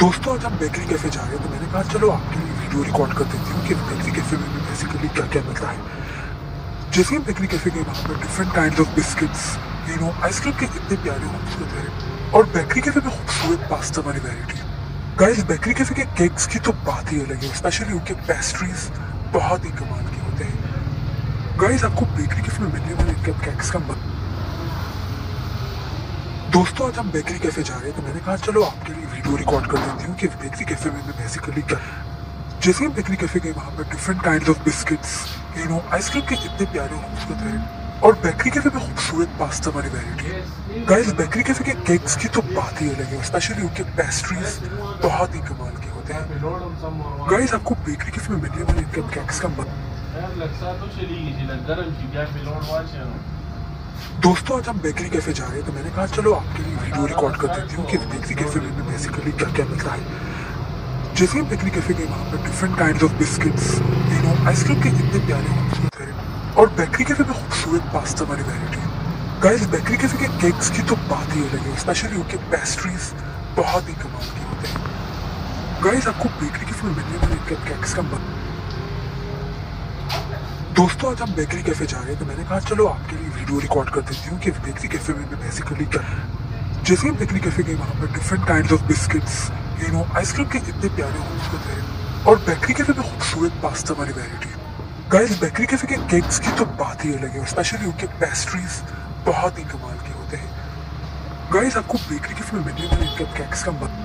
दोस्तों, आज हम बेकरी कैफ़े जा रहे हैं तो मैंने कहा, चलो, आपके लिए वीडियो रिकॉर्ड कर देती हूँ कि बेकरी कैफ़े में भी बेसिकली क्या क्या मिलता है. जैसे हम बेकरी कैफ़े गए, वहाँ पर different kind of biscuits you know ice cream के इतने प्यारे खूबसूरत है, और बेकरी कैफ़े में खूबसूरत पास्ता वाली वेराइटी गाइस बेकरी कैफ़े के केक्स की तो बात ही अलग है स्पेशली उनके पेस्ट्रीज बहुत ही कमाल के होते हैं। गाइस आपको बेकरी कैफ़े में मिलने वाले इनके केक्स का मत दोस्तों, आज हम बेकरी कैफ़े जा रहे हैं तो मैंने कहा, चलो, आपके लिए वीडियो रिकॉर्ड कर देती हूँ कि बेकरी कैफ़े में मैं बेसिकली क्या जैसे हम बेकरी कैफ़े गए, वहाँ पर different kind of biscuits you know ice cream के इतने प्यारे खूबसूरत है। और बेकरी कैफ़े में खूबसूरत पास्ता वाली वेराइटी है। गाइस बेकरी कैफ़े के केक्स की तो बात ही अलग है स्पेशली उनके पेस्ट्रीज बहुत ही कमाल के होते हैं। गाइस आपको बेकरी कैफ़े में मिलने वाले इनके केक्स का मत दोस्तों, आज हम बेकरी कैफ़े जा रहे हैं तो मैंने कहा, चलो, आपके लिए वीडियो रिकॉर्ड कर देती हूँ कि बेकरी कैफ़े में बेसिकली क्या क्या मिलता है। जैसे हम बेकरी कैफ़े गए, वहाँ पर different kind of biscuits you know ice cream के इतने प्यारे खूबसूरत है। और बेकरी कैफ़े में खूबसूरत पास्ता वाली वेराइटी गाइस बेकरी कैफ़े के केक्स की तो बात ही अलग है स्पेशली उनके पेस्ट्रीज बहुत ही कमाल के होते हैं। गाइस आपको बेकरी कैफ़े में मिलने वाले केक्स का दोस्तों, आज हम बेकरी कैफ़े जा रहे हैं तो मैंने कहा, चलो, आपके लिए वीडियो रिकॉर्ड कर देती हूँ कि बेकरी कैफ़े में मैं बेसिकली क्या जैसे बेकरी कैफ़े गए, वहाँ पर different kind of biscuits you know ice cream के इतने प्यारे खूबसूरत है, और बेकरी कैफ़े में खूबसूरत पास्ता वाली वेराइटी गाइस बेकरी कैफ़े के केक्स की तो बात ही अलग है स्पेशली उनके पेस्ट्रीज बहुत ही कमाल के होते हैं। गाइस आपको बेकरी कैफ़े में मिलने वाले इनके केक्स का मत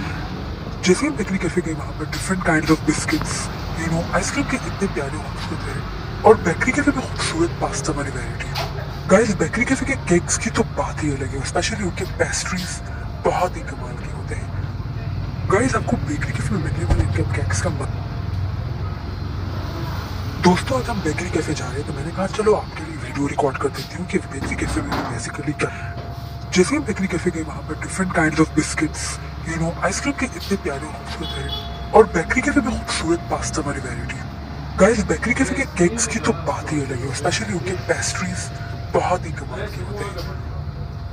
जैसे हम बेकरी कैफ़े गए, वहाँ पर different kind of biscuits you know ice cream के इतने प्यारे खूबसूरत है और बेकरी कैफ़े में खूबसूरत पास्ता वाली वेराइटी गाइस बेकरी कैफ़े के केक्स की तो बात ही अलग है स्पेशली उनके पेस्ट्रीज बहुत ही कमाल के होते हैं। गाइस आपको बेकरी कैफ़े में मिलने वाले इनके केक्स का मत दोस्तों, आज हम बेकरी कैफ़े जा रहे हैं तो मैंने कहा, चलो, आपके लिए वीडियो रिकॉर्ड कर देती हूँ कि बेकरी कैफ़े में बेसिकली क्या जैसे हम बेकरी कैफ़े गए, वहाँ पर different kind of biscuits you know ice cream के इतने प्यारे खूबसूरत है। और बेकरी कैफ़े में खूबसूरत पास्ता वाली वेराइटी गाइस बेकरी कैफ़े के केक्स की तो बात ही अलग है स्पेशली उनके पेस्ट्रीज बहुत ही कमाल के होते हैं।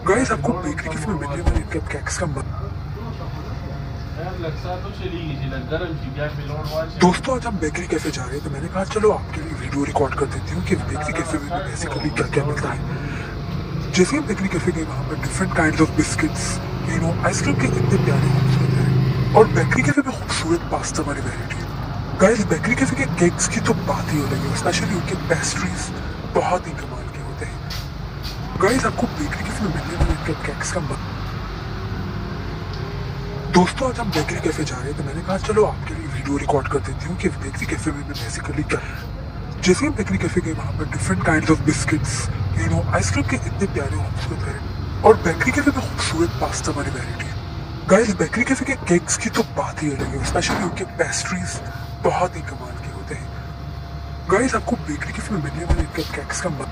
गाइस आपको बेकरी कैफ़े में मिलने वाले इनके केक्स का मत दोस्तों, आज हम बेकरी कैफ़े जा रहे हैं तो मैंने कहा, चलो, आपके लिए वीडियो रिकॉर्ड कर देती हूँ कि बेकरी कैफ़े में बेसिकली क्या क्या मिलता है। जैसे हम बेकरी कैफ़े गए, वहाँ पर different kind of biscuits know ice cream के इतने प्यारे खूबसूरत है। और बेकरी कैफ़े में खूबसूरत पास्ता वाली वेराइटी गाइस बेकरी कैफ़े के केक्स की तो बात ही अलग है स्पेशली उनके पेस्ट्रीज बहुत ही कमाल के होते हैं। गाइस आपको बेकरी कैफ़े में मिलने वाले इनके केक्स का मत दोस्तों, आज हम बेकरी कैफ़े जा रहे हैं तो मैंने कहा, चलो, आपके लिए वीडियो रिकॉर्ड कर देती हूँ कि बेकरी कैफ़े में बेसिकली क्या जैसे हम बेकरी कैफ़े गए, वहाँ पर different kind of biscuits you know ice cream के इतने प्यारे, खूबसूरत है। और बेकरी कैफ़े में खूबसूरत पास्ता वाली वेराइटी गाइस बेकरी कैफ़े के केक्स की तो बात ही अलग है स्पेशली उनके पेस्ट्रीज बहुत ही कमाल के होते हैं। गाइस आपको बेकरी कैफ़े में मिलने वाले इनके केक्स का मत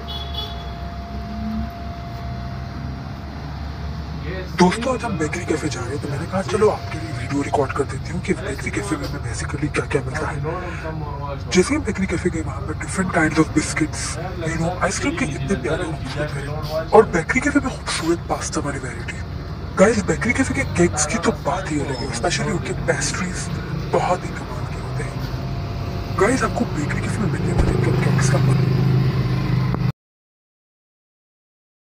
दोस्तों आज हम बेकरी कैफ़े जा रहे हैं तो मैंने कहा चलो आपके लिए वीडियो रिकॉर्ड कर देती हूँ कि बेकरी कैफ़े में हमें बेसिकली क्या क्या मिलता है। जैसे हम बेकरी कैफ़े गए, वहाँ पर different kind of biscuits you know ice cream के इतने प्यारे खूबसूरत है और बेकरी कैफ़े में खूबसूरत पास्ता वाली वेराइटी गाइस बेकरी कैफ़े के केक्स की तो बात ही अलग है स्पेशली उनके पेस्ट्रीज बहुत ही कमाल के होते हैं। गाइस आपको बेकरी कैफ़े में मिलने वाले केक्स का मत